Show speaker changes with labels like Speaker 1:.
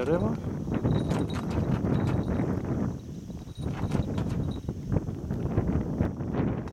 Speaker 1: yarama.